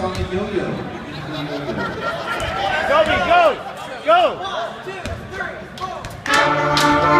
song the Yo-Yo. Go, go, go! One, two, three, four.